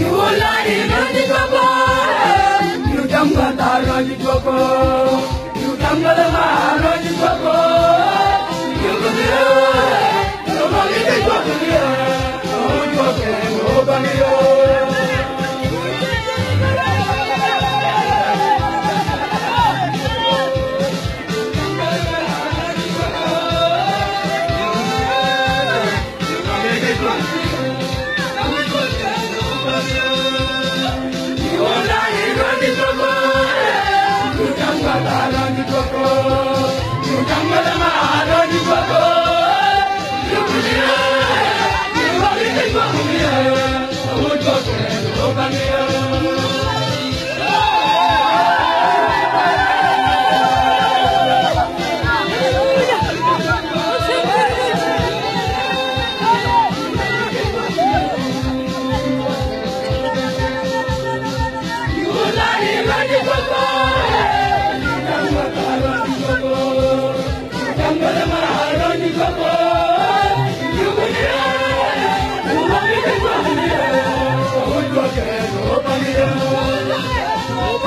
Yulani nandi you Yudamga taro ni koko Yudamga lama aro ni koko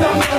you.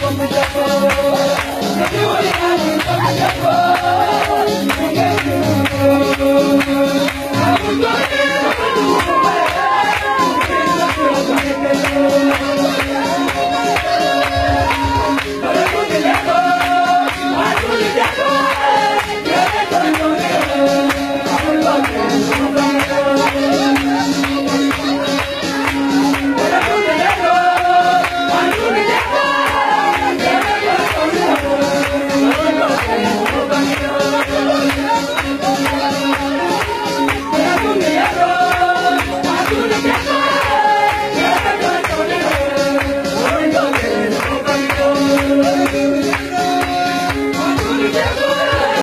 Come on, Let's go!